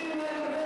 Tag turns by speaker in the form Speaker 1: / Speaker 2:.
Speaker 1: பிரிவினையாளர்கள்